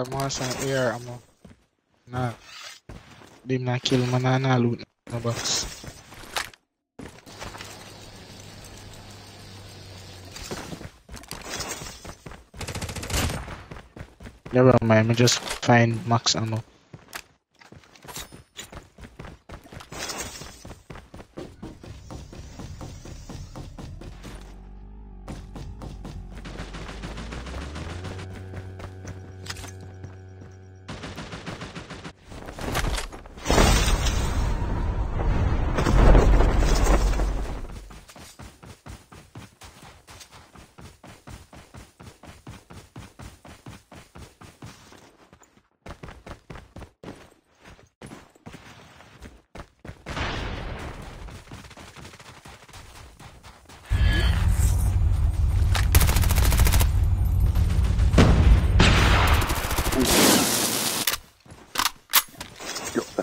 uh, mga sa AR amo na di na kill mananalo na box. Never mind, me just find max ammo.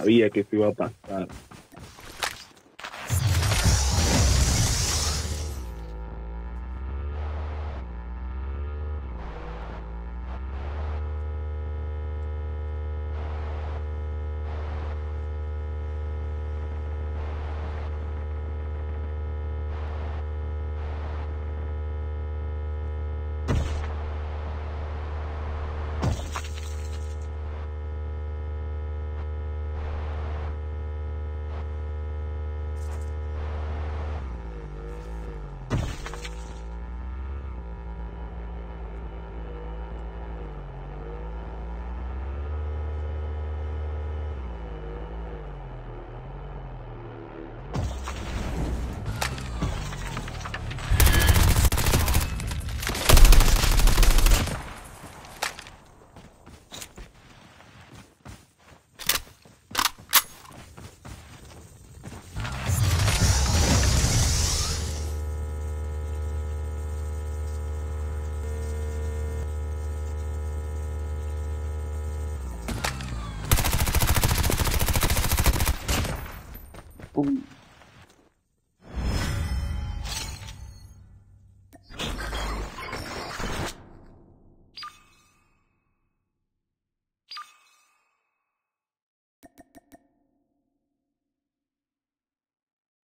Sabía que se iba a pasar. tipo,